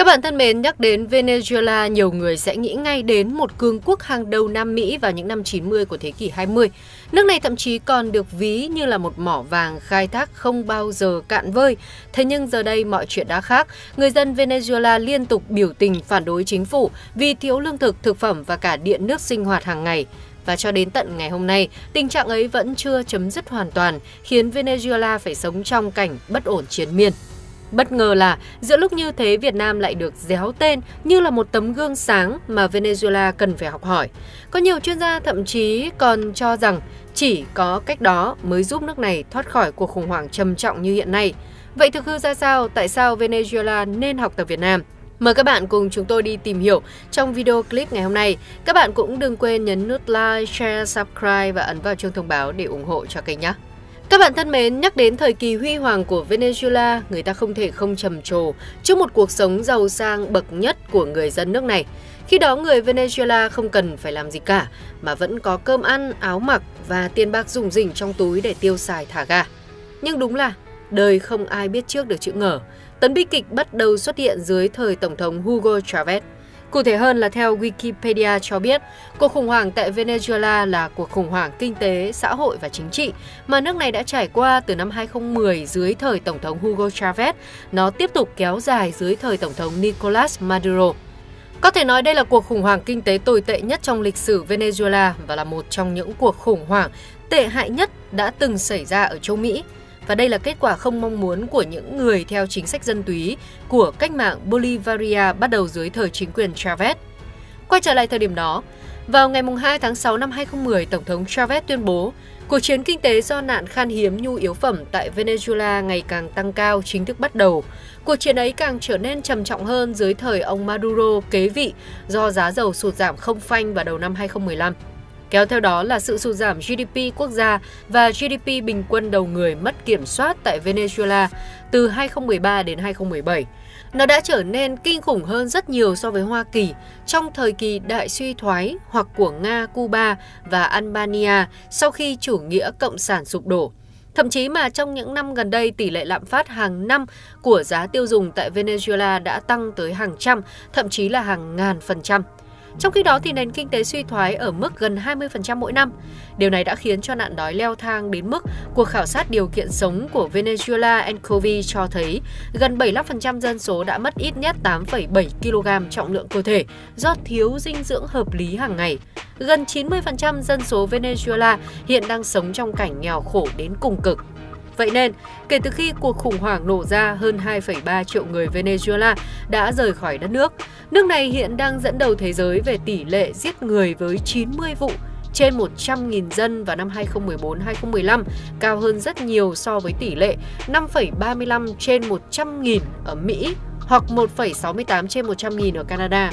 Các bạn thân mến, nhắc đến Venezuela, nhiều người sẽ nghĩ ngay đến một cường quốc hàng đầu Nam Mỹ vào những năm 90 của thế kỷ 20. Nước này thậm chí còn được ví như là một mỏ vàng khai thác không bao giờ cạn vơi. Thế nhưng giờ đây mọi chuyện đã khác. Người dân Venezuela liên tục biểu tình phản đối chính phủ vì thiếu lương thực, thực phẩm và cả điện nước sinh hoạt hàng ngày. Và cho đến tận ngày hôm nay, tình trạng ấy vẫn chưa chấm dứt hoàn toàn, khiến Venezuela phải sống trong cảnh bất ổn chiến miên. Bất ngờ là giữa lúc như thế Việt Nam lại được déo tên như là một tấm gương sáng mà Venezuela cần phải học hỏi. Có nhiều chuyên gia thậm chí còn cho rằng chỉ có cách đó mới giúp nước này thoát khỏi cuộc khủng hoảng trầm trọng như hiện nay. Vậy thực hư ra sao? Tại sao Venezuela nên học tập Việt Nam? Mời các bạn cùng chúng tôi đi tìm hiểu trong video clip ngày hôm nay. Các bạn cũng đừng quên nhấn nút like, share, subscribe và ấn vào chuông thông báo để ủng hộ cho kênh nhé. Các bạn thân mến, nhắc đến thời kỳ huy hoàng của Venezuela, người ta không thể không trầm trồ trước một cuộc sống giàu sang bậc nhất của người dân nước này. Khi đó người Venezuela không cần phải làm gì cả, mà vẫn có cơm ăn, áo mặc và tiền bạc dùng rỉnh trong túi để tiêu xài thả ga. Nhưng đúng là đời không ai biết trước được chữ ngờ. Tấn bi kịch bắt đầu xuất hiện dưới thời Tổng thống Hugo Chavez. Cụ thể hơn là theo Wikipedia cho biết, cuộc khủng hoảng tại Venezuela là cuộc khủng hoảng kinh tế, xã hội và chính trị mà nước này đã trải qua từ năm 2010 dưới thời Tổng thống Hugo Chavez. Nó tiếp tục kéo dài dưới thời Tổng thống Nicolas Maduro. Có thể nói đây là cuộc khủng hoảng kinh tế tồi tệ nhất trong lịch sử Venezuela và là một trong những cuộc khủng hoảng tệ hại nhất đã từng xảy ra ở châu Mỹ và đây là kết quả không mong muốn của những người theo chính sách dân túy của cách mạng Bolivaria bắt đầu dưới thời chính quyền Chavez. Quay trở lại thời điểm đó, vào ngày 2 tháng 6 năm 2010, Tổng thống Chavez tuyên bố cuộc chiến kinh tế do nạn khan hiếm nhu yếu phẩm tại Venezuela ngày càng tăng cao chính thức bắt đầu. Cuộc chiến ấy càng trở nên trầm trọng hơn dưới thời ông Maduro kế vị do giá dầu sụt giảm không phanh vào đầu năm 2015. Kéo theo đó là sự sụt giảm GDP quốc gia và GDP bình quân đầu người mất kiểm soát tại Venezuela từ 2013 đến 2017. Nó đã trở nên kinh khủng hơn rất nhiều so với Hoa Kỳ trong thời kỳ đại suy thoái hoặc của Nga, Cuba và Albania sau khi chủ nghĩa cộng sản sụp đổ. Thậm chí mà trong những năm gần đây, tỷ lệ lạm phát hàng năm của giá tiêu dùng tại Venezuela đã tăng tới hàng trăm, thậm chí là hàng ngàn phần trăm. Trong khi đó thì nền kinh tế suy thoái ở mức gần 20% mỗi năm. Điều này đã khiến cho nạn đói leo thang đến mức cuộc khảo sát điều kiện sống của Venezuela NCOV cho thấy gần 75% dân số đã mất ít nhất 8,7 kg trọng lượng cơ thể do thiếu dinh dưỡng hợp lý hàng ngày. Gần 90% dân số Venezuela hiện đang sống trong cảnh nghèo khổ đến cùng cực. Vậy nên, kể từ khi cuộc khủng hoảng nổ ra, hơn 2,3 triệu người Venezuela đã rời khỏi đất nước. Nước này hiện đang dẫn đầu thế giới về tỷ lệ giết người với 90 vụ trên 100.000 dân vào năm 2014-2015, cao hơn rất nhiều so với tỷ lệ 5,35 trên 100.000 ở Mỹ hoặc 1,68 trên 100.000 ở Canada.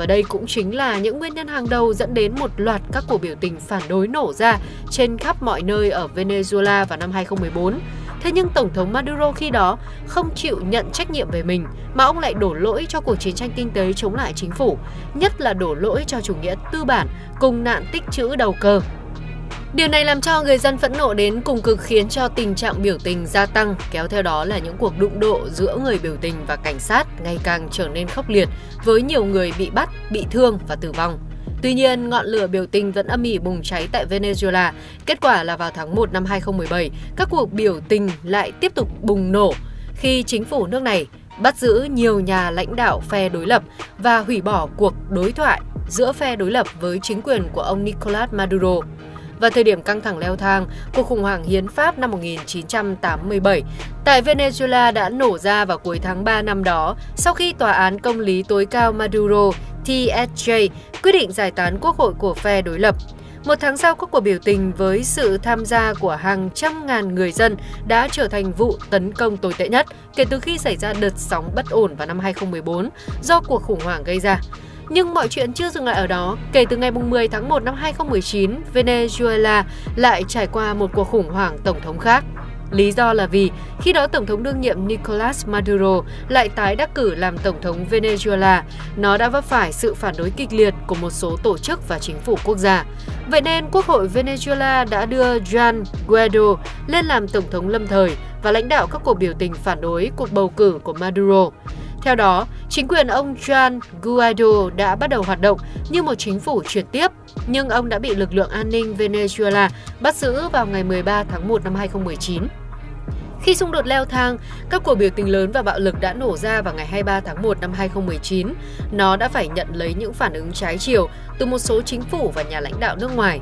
Và đây cũng chính là những nguyên nhân hàng đầu dẫn đến một loạt các cuộc biểu tình phản đối nổ ra trên khắp mọi nơi ở Venezuela vào năm 2014. Thế nhưng Tổng thống Maduro khi đó không chịu nhận trách nhiệm về mình, mà ông lại đổ lỗi cho cuộc chiến tranh kinh tế chống lại chính phủ, nhất là đổ lỗi cho chủ nghĩa tư bản cùng nạn tích trữ đầu cơ. Điều này làm cho người dân phẫn nộ đến cùng cực khiến cho tình trạng biểu tình gia tăng, kéo theo đó là những cuộc đụng độ giữa người biểu tình và cảnh sát ngày càng trở nên khốc liệt, với nhiều người bị bắt, bị thương và tử vong. Tuy nhiên, ngọn lửa biểu tình vẫn âm ỉ bùng cháy tại Venezuela. Kết quả là vào tháng 1 năm 2017, các cuộc biểu tình lại tiếp tục bùng nổ khi chính phủ nước này bắt giữ nhiều nhà lãnh đạo phe đối lập và hủy bỏ cuộc đối thoại giữa phe đối lập với chính quyền của ông Nicolas Maduro. Vào thời điểm căng thẳng leo thang, cuộc khủng hoảng hiến pháp năm 1987 tại Venezuela đã nổ ra vào cuối tháng 3 năm đó sau khi Tòa án Công lý tối cao Maduro TSJ quyết định giải tán quốc hội của phe đối lập. Một tháng sau, các cuộc biểu tình với sự tham gia của hàng trăm ngàn người dân đã trở thành vụ tấn công tồi tệ nhất kể từ khi xảy ra đợt sóng bất ổn vào năm 2014 do cuộc khủng hoảng gây ra. Nhưng mọi chuyện chưa dừng lại ở đó. Kể từ ngày 10 tháng 1 năm 2019, Venezuela lại trải qua một cuộc khủng hoảng tổng thống khác. Lý do là vì khi đó Tổng thống đương nhiệm Nicolas Maduro lại tái đắc cử làm Tổng thống Venezuela, nó đã vấp phải sự phản đối kịch liệt của một số tổ chức và chính phủ quốc gia. Vậy nên Quốc hội Venezuela đã đưa Juan Guaido lên làm Tổng thống lâm thời và lãnh đạo các cuộc biểu tình phản đối cuộc bầu cử của Maduro. Theo đó, chính quyền ông Juan Guaido đã bắt đầu hoạt động như một chính phủ chuyển tiếp, nhưng ông đã bị lực lượng an ninh Venezuela bắt giữ vào ngày 13 tháng 1 năm 2019. Khi xung đột leo thang, các cuộc biểu tình lớn và bạo lực đã nổ ra vào ngày 23 tháng 1 năm 2019. Nó đã phải nhận lấy những phản ứng trái chiều từ một số chính phủ và nhà lãnh đạo nước ngoài.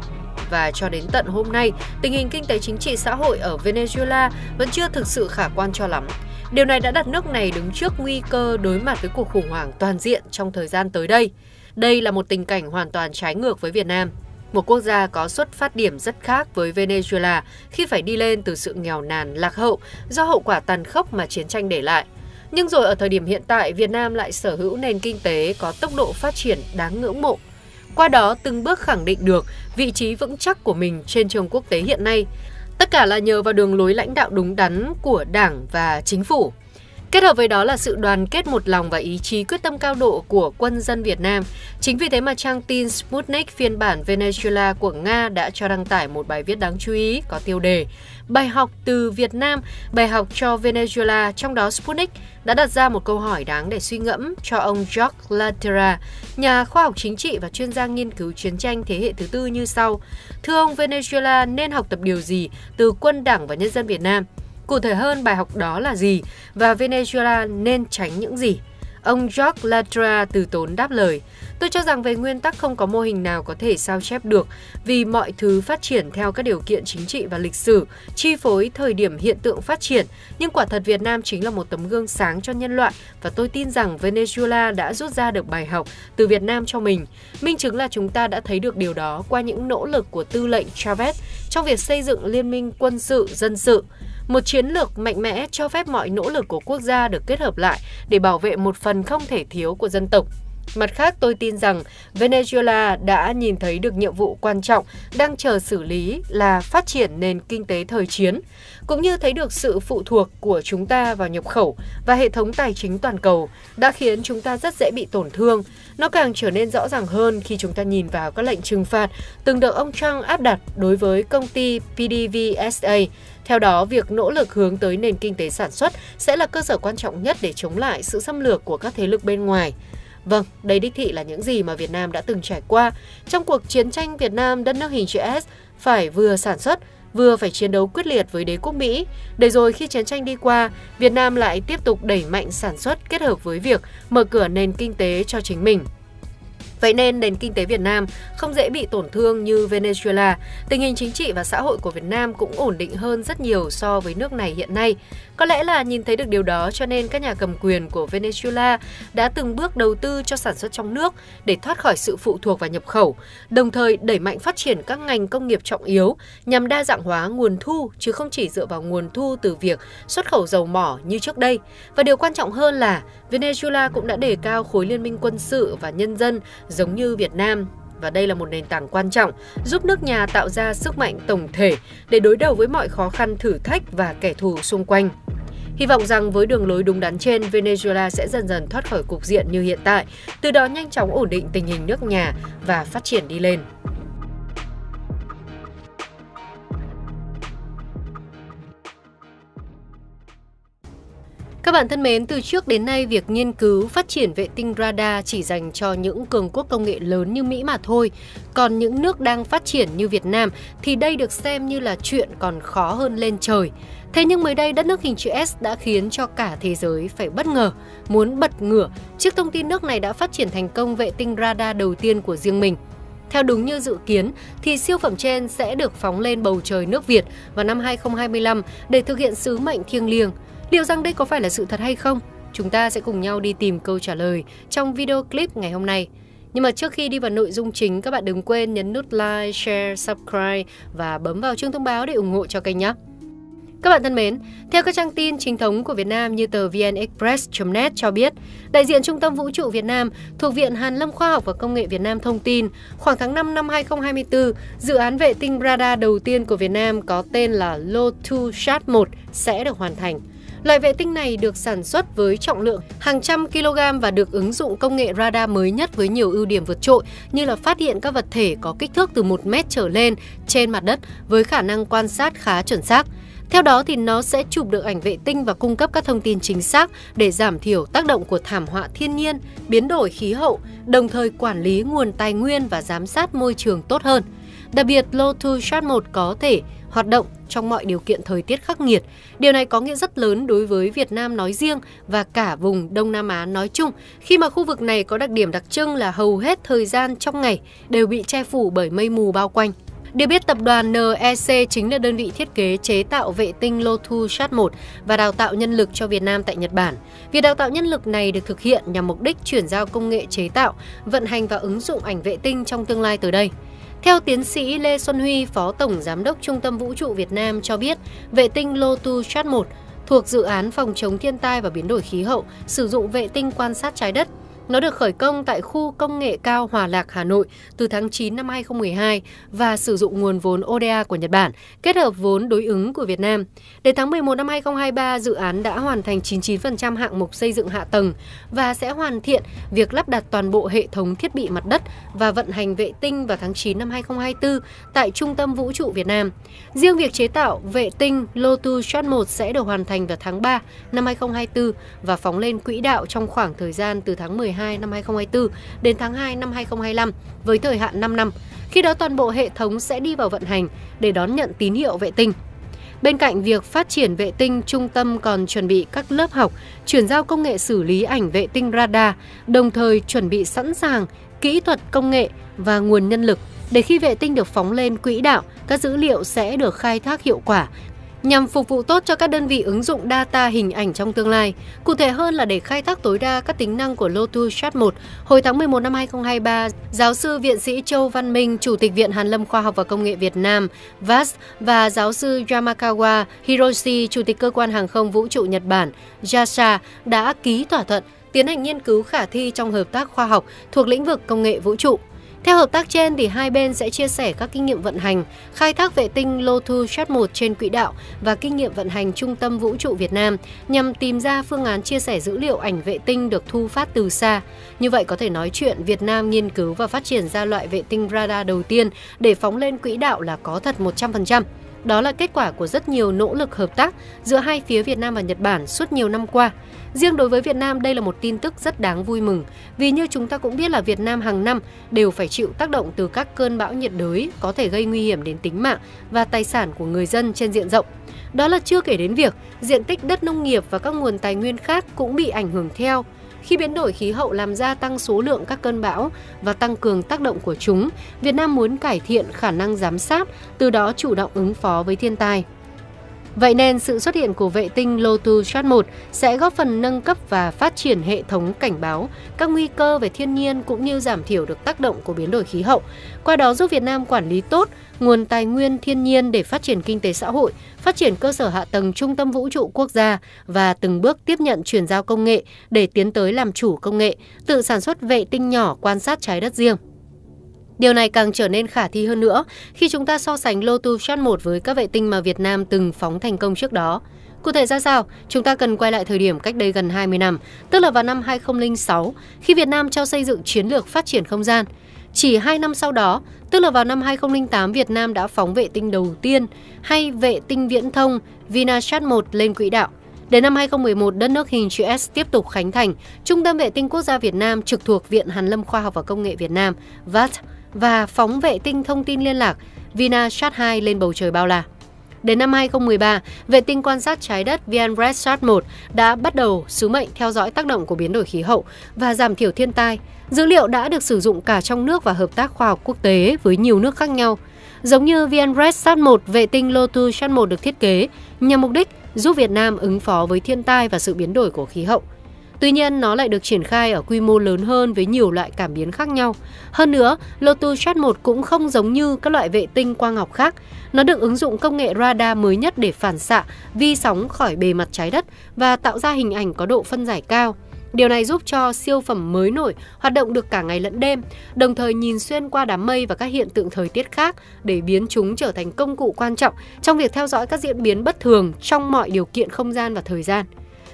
Và cho đến tận hôm nay, tình hình kinh tế chính trị xã hội ở Venezuela vẫn chưa thực sự khả quan cho lắm. Điều này đã đặt nước này đứng trước nguy cơ đối mặt với cuộc khủng hoảng toàn diện trong thời gian tới đây. Đây là một tình cảnh hoàn toàn trái ngược với Việt Nam một quốc gia có xuất phát điểm rất khác với Venezuela khi phải đi lên từ sự nghèo nàn lạc hậu do hậu quả tàn khốc mà chiến tranh để lại. Nhưng rồi ở thời điểm hiện tại, Việt Nam lại sở hữu nền kinh tế có tốc độ phát triển đáng ngưỡng mộ. Qua đó từng bước khẳng định được vị trí vững chắc của mình trên trường quốc tế hiện nay. Tất cả là nhờ vào đường lối lãnh đạo đúng đắn của Đảng và chính phủ. Kết hợp với đó là sự đoàn kết một lòng và ý chí quyết tâm cao độ của quân dân Việt Nam. Chính vì thế mà trang tin Sputnik phiên bản Venezuela của Nga đã cho đăng tải một bài viết đáng chú ý có tiêu đề Bài học từ Việt Nam, bài học cho Venezuela, trong đó Sputnik đã đặt ra một câu hỏi đáng để suy ngẫm cho ông George Latera, nhà khoa học chính trị và chuyên gia nghiên cứu chiến tranh thế hệ thứ tư như sau. Thưa ông, Venezuela nên học tập điều gì từ quân đảng và nhân dân Việt Nam? Cụ thể hơn bài học đó là gì và Venezuela nên tránh những gì? Ông George Latra từ tốn đáp lời, tôi cho rằng về nguyên tắc không có mô hình nào có thể sao chép được vì mọi thứ phát triển theo các điều kiện chính trị và lịch sử, chi phối thời điểm hiện tượng phát triển, nhưng quả thật Việt Nam chính là một tấm gương sáng cho nhân loại và tôi tin rằng Venezuela đã rút ra được bài học từ Việt Nam cho mình. Minh chứng là chúng ta đã thấy được điều đó qua những nỗ lực của tư lệnh Chavez trong việc xây dựng liên minh quân sự dân sự một chiến lược mạnh mẽ cho phép mọi nỗ lực của quốc gia được kết hợp lại để bảo vệ một phần không thể thiếu của dân tộc. Mặt khác, tôi tin rằng Venezuela đã nhìn thấy được nhiệm vụ quan trọng đang chờ xử lý là phát triển nền kinh tế thời chiến, cũng như thấy được sự phụ thuộc của chúng ta vào nhập khẩu và hệ thống tài chính toàn cầu đã khiến chúng ta rất dễ bị tổn thương. Nó càng trở nên rõ ràng hơn khi chúng ta nhìn vào các lệnh trừng phạt từng được ông Trump áp đặt đối với công ty PDVSA theo đó, việc nỗ lực hướng tới nền kinh tế sản xuất sẽ là cơ sở quan trọng nhất để chống lại sự xâm lược của các thế lực bên ngoài. Vâng, đây đích thị là những gì mà Việt Nam đã từng trải qua. Trong cuộc chiến tranh Việt Nam, đất nước hình chữ S phải vừa sản xuất, vừa phải chiến đấu quyết liệt với đế quốc Mỹ, để rồi khi chiến tranh đi qua, Việt Nam lại tiếp tục đẩy mạnh sản xuất kết hợp với việc mở cửa nền kinh tế cho chính mình. Vậy nên nền kinh tế Việt Nam không dễ bị tổn thương như Venezuela. Tình hình chính trị và xã hội của Việt Nam cũng ổn định hơn rất nhiều so với nước này hiện nay. Có lẽ là nhìn thấy được điều đó cho nên các nhà cầm quyền của Venezuela đã từng bước đầu tư cho sản xuất trong nước để thoát khỏi sự phụ thuộc vào nhập khẩu, đồng thời đẩy mạnh phát triển các ngành công nghiệp trọng yếu nhằm đa dạng hóa nguồn thu chứ không chỉ dựa vào nguồn thu từ việc xuất khẩu dầu mỏ như trước đây. Và điều quan trọng hơn là Venezuela cũng đã đề cao khối liên minh quân sự và nhân dân giống như Việt Nam và đây là một nền tảng quan trọng giúp nước nhà tạo ra sức mạnh tổng thể để đối đầu với mọi khó khăn thử thách và kẻ thù xung quanh. Hy vọng rằng với đường lối đúng đắn trên, Venezuela sẽ dần dần thoát khỏi cục diện như hiện tại, từ đó nhanh chóng ổn định tình hình nước nhà và phát triển đi lên. Các bạn thân mến, từ trước đến nay việc nghiên cứu phát triển vệ tinh radar chỉ dành cho những cường quốc công nghệ lớn như Mỹ mà thôi. Còn những nước đang phát triển như Việt Nam thì đây được xem như là chuyện còn khó hơn lên trời. Thế nhưng mới đây đất nước hình chữ S đã khiến cho cả thế giới phải bất ngờ, muốn bật ngửa trước thông tin nước này đã phát triển thành công vệ tinh radar đầu tiên của riêng mình. Theo đúng như dự kiến, thì siêu phẩm trên sẽ được phóng lên bầu trời nước Việt vào năm 2025 để thực hiện sứ mệnh thiêng liêng – Liệu rằng đây có phải là sự thật hay không? Chúng ta sẽ cùng nhau đi tìm câu trả lời trong video clip ngày hôm nay. Nhưng mà trước khi đi vào nội dung chính, các bạn đừng quên nhấn nút like, share, subscribe và bấm vào chuông thông báo để ủng hộ cho kênh nhé. Các bạn thân mến, theo các trang tin chính thống của Việt Nam như tờ vnexpress.net cho biết, đại diện Trung tâm Vũ trụ Việt Nam thuộc Viện Hàn Lâm Khoa học và Công nghệ Việt Nam thông tin, khoảng tháng 5 năm 2024, dự án vệ tinh radar đầu tiên của Việt Nam có tên là Lotu Sat 1 sẽ được hoàn thành. Loại vệ tinh này được sản xuất với trọng lượng hàng trăm kg và được ứng dụng công nghệ radar mới nhất với nhiều ưu điểm vượt trội như là phát hiện các vật thể có kích thước từ 1 mét trở lên trên mặt đất với khả năng quan sát khá chuẩn xác. Theo đó thì nó sẽ chụp được ảnh vệ tinh và cung cấp các thông tin chính xác để giảm thiểu tác động của thảm họa thiên nhiên, biến đổi khí hậu, đồng thời quản lý nguồn tài nguyên và giám sát môi trường tốt hơn. Đặc biệt, Lotus Chat 1 có thể hoạt động trong mọi điều kiện thời tiết khắc nghiệt. Điều này có nghĩa rất lớn đối với Việt Nam nói riêng và cả vùng Đông Nam Á nói chung, khi mà khu vực này có đặc điểm đặc trưng là hầu hết thời gian trong ngày đều bị che phủ bởi mây mù bao quanh. Được biết tập đoàn NEC chính là đơn vị thiết kế chế tạo vệ tinh Lotus Chat 1 và đào tạo nhân lực cho Việt Nam tại Nhật Bản. Việc đào tạo nhân lực này được thực hiện nhằm mục đích chuyển giao công nghệ chế tạo, vận hành và ứng dụng ảnh vệ tinh trong tương lai tới đây. Theo tiến sĩ Lê Xuân Huy, Phó Tổng Giám đốc Trung tâm Vũ trụ Việt Nam cho biết, vệ tinh Lotus Chat 1 thuộc dự án phòng chống thiên tai và biến đổi khí hậu, sử dụng vệ tinh quan sát trái đất nó được khởi công tại khu công nghệ cao Hòa Lạc, Hà Nội từ tháng 9 năm 2012 và sử dụng nguồn vốn ODA của Nhật Bản, kết hợp vốn đối ứng của Việt Nam. Đến tháng 11 năm 2023, dự án đã hoàn thành 99% hạng mục xây dựng hạ tầng và sẽ hoàn thiện việc lắp đặt toàn bộ hệ thống thiết bị mặt đất và vận hành vệ tinh vào tháng 9 năm 2024 tại Trung tâm Vũ trụ Việt Nam. Riêng việc chế tạo vệ tinh Lotus Shot 1 sẽ được hoàn thành vào tháng 3 năm 2024 và phóng lên quỹ đạo trong khoảng thời gian từ tháng 12 12 năm 2024 đến tháng 2 năm 2025 với thời hạn 5 năm. Khi đó toàn bộ hệ thống sẽ đi vào vận hành để đón nhận tín hiệu vệ tinh. Bên cạnh việc phát triển vệ tinh, trung tâm còn chuẩn bị các lớp học, chuyển giao công nghệ xử lý ảnh vệ tinh radar, đồng thời chuẩn bị sẵn sàng kỹ thuật công nghệ và nguồn nhân lực để khi vệ tinh được phóng lên quỹ đạo, các dữ liệu sẽ được khai thác hiệu quả, nhằm phục vụ tốt cho các đơn vị ứng dụng data hình ảnh trong tương lai. Cụ thể hơn là để khai thác tối đa các tính năng của Lotus Chat 1, hồi tháng 11 năm 2023, giáo sư viện sĩ Châu Văn Minh, Chủ tịch Viện Hàn lâm Khoa học và Công nghệ Việt Nam VAS và giáo sư Yamakawa Hiroshi, Chủ tịch Cơ quan Hàng không Vũ trụ Nhật Bản JAXA đã ký thỏa thuận tiến hành nghiên cứu khả thi trong hợp tác khoa học thuộc lĩnh vực công nghệ vũ trụ. Theo hợp tác trên thì hai bên sẽ chia sẻ các kinh nghiệm vận hành, khai thác vệ tinh Lotu Chat 1 trên quỹ đạo và kinh nghiệm vận hành Trung tâm Vũ trụ Việt Nam nhằm tìm ra phương án chia sẻ dữ liệu ảnh vệ tinh được thu phát từ xa. Như vậy có thể nói chuyện Việt Nam nghiên cứu và phát triển ra loại vệ tinh radar đầu tiên để phóng lên quỹ đạo là có thật 100%. Đó là kết quả của rất nhiều nỗ lực hợp tác giữa hai phía Việt Nam và Nhật Bản suốt nhiều năm qua. Riêng đối với Việt Nam, đây là một tin tức rất đáng vui mừng, vì như chúng ta cũng biết là Việt Nam hàng năm đều phải chịu tác động từ các cơn bão nhiệt đới có thể gây nguy hiểm đến tính mạng và tài sản của người dân trên diện rộng. Đó là chưa kể đến việc diện tích đất nông nghiệp và các nguồn tài nguyên khác cũng bị ảnh hưởng theo khi biến đổi khí hậu làm gia tăng số lượng các cơn bão và tăng cường tác động của chúng, Việt Nam muốn cải thiện khả năng giám sát, từ đó chủ động ứng phó với thiên tai. Vậy nên sự xuất hiện của vệ tinh Lotus Chat 1 sẽ góp phần nâng cấp và phát triển hệ thống cảnh báo các nguy cơ về thiên nhiên cũng như giảm thiểu được tác động của biến đổi khí hậu. Qua đó giúp Việt Nam quản lý tốt nguồn tài nguyên thiên nhiên để phát triển kinh tế xã hội, phát triển cơ sở hạ tầng trung tâm vũ trụ quốc gia và từng bước tiếp nhận chuyển giao công nghệ để tiến tới làm chủ công nghệ, tự sản xuất vệ tinh nhỏ quan sát trái đất riêng. Điều này càng trở nên khả thi hơn nữa khi chúng ta so sánh Lotus Chat 1 với các vệ tinh mà Việt Nam từng phóng thành công trước đó. Cụ thể ra sao? Chúng ta cần quay lại thời điểm cách đây gần 20 năm, tức là vào năm 2006, khi Việt Nam cho xây dựng chiến lược phát triển không gian. Chỉ 2 năm sau đó, tức là vào năm 2008, Việt Nam đã phóng vệ tinh đầu tiên hay vệ tinh viễn thông Vinasat 1 lên quỹ đạo. Đến năm 2011, đất nước hình chữ S tiếp tục khánh thành Trung tâm Vệ tinh Quốc gia Việt Nam trực thuộc Viện Hàn lâm Khoa học và Công nghệ Việt Nam VAT và phóng vệ tinh thông tin liên lạc Vinasat 2 lên bầu trời bao la. Đến năm 2013, vệ tinh quan sát trái đất VNRESAT 1 đã bắt đầu sứ mệnh theo dõi tác động của biến đổi khí hậu và giảm thiểu thiên tai. Dữ liệu đã được sử dụng cả trong nước và hợp tác khoa học quốc tế với nhiều nước khác nhau. Giống như VNRESAT 1, vệ tinh Lotus 1 được thiết kế nhằm mục đích giúp Việt Nam ứng phó với thiên tai và sự biến đổi của khí hậu. Tuy nhiên, nó lại được triển khai ở quy mô lớn hơn với nhiều loại cảm biến khác nhau. Hơn nữa, Lotus Chat 1 cũng không giống như các loại vệ tinh quang học khác. Nó được ứng dụng công nghệ radar mới nhất để phản xạ vi sóng khỏi bề mặt trái đất và tạo ra hình ảnh có độ phân giải cao. Điều này giúp cho siêu phẩm mới nổi hoạt động được cả ngày lẫn đêm, đồng thời nhìn xuyên qua đám mây và các hiện tượng thời tiết khác để biến chúng trở thành công cụ quan trọng trong việc theo dõi các diễn biến bất thường trong mọi điều kiện không gian và thời gian.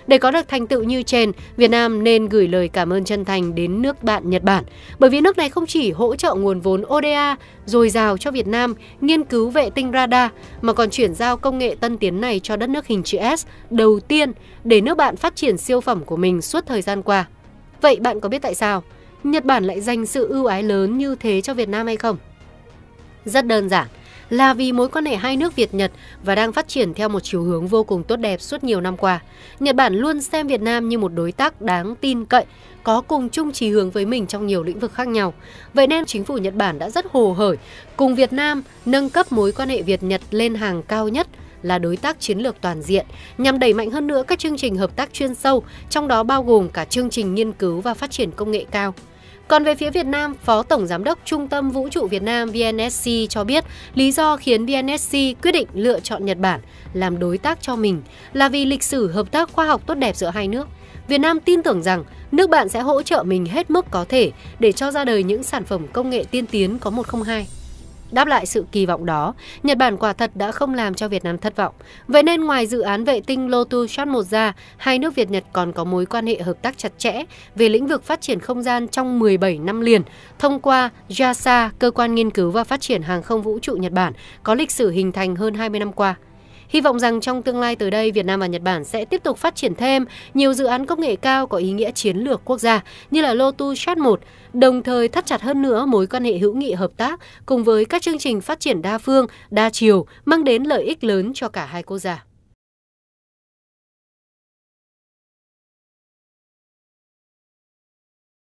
Để có được thành tựu như trên, Việt Nam nên gửi lời cảm ơn chân thành đến nước bạn Nhật Bản, bởi vì nước này không chỉ hỗ trợ nguồn vốn ODA dồi dào cho Việt Nam nghiên cứu vệ tinh radar, mà còn chuyển giao công nghệ tân tiến này cho đất nước hình chữ S đầu tiên để nước bạn phát triển siêu phẩm của mình suốt thời gian qua. Vậy bạn có biết tại sao Nhật Bản lại dành sự ưu ái lớn như thế cho Việt Nam hay không? Rất đơn giản, là vì mối quan hệ hai nước Việt Nhật và đang phát triển theo một chiều hướng vô cùng tốt đẹp suốt nhiều năm qua. Nhật Bản luôn xem Việt Nam như một đối tác đáng tin cậy, có cùng chung chí hướng với mình trong nhiều lĩnh vực khác nhau. Vậy nên chính phủ Nhật Bản đã rất hồ hởi cùng Việt Nam nâng cấp mối quan hệ Việt Nhật lên hàng cao nhất là đối tác chiến lược toàn diện nhằm đẩy mạnh hơn nữa các chương trình hợp tác chuyên sâu, trong đó bao gồm cả chương trình nghiên cứu và phát triển công nghệ cao. Còn về phía Việt Nam, Phó Tổng Giám đốc Trung tâm Vũ trụ Việt Nam VNSC cho biết lý do khiến VNSC quyết định lựa chọn Nhật Bản làm đối tác cho mình là vì lịch sử hợp tác khoa học tốt đẹp giữa hai nước. Việt Nam tin tưởng rằng nước bạn sẽ hỗ trợ mình hết mức có thể để cho ra đời những sản phẩm công nghệ tiên tiến có 102. Đáp lại sự kỳ vọng đó, Nhật Bản quả thật đã không làm cho Việt Nam thất vọng. Vậy nên ngoài dự án vệ tinh Lotus Shot 1 ra, hai nước Việt Nhật còn có mối quan hệ hợp tác chặt chẽ về lĩnh vực phát triển không gian trong 17 năm liền, thông qua JAXA, cơ quan nghiên cứu và phát triển hàng không vũ trụ Nhật Bản, có lịch sử hình thành hơn 20 năm qua. Hy vọng rằng trong tương lai tới đây, Việt Nam và Nhật Bản sẽ tiếp tục phát triển thêm nhiều dự án công nghệ cao có ý nghĩa chiến lược quốc gia như là Lotus Chat 1, đồng thời thắt chặt hơn nữa mối quan hệ hữu nghị hợp tác cùng với các chương trình phát triển đa phương, đa chiều mang đến lợi ích lớn cho cả hai quốc gia.